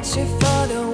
takes you for the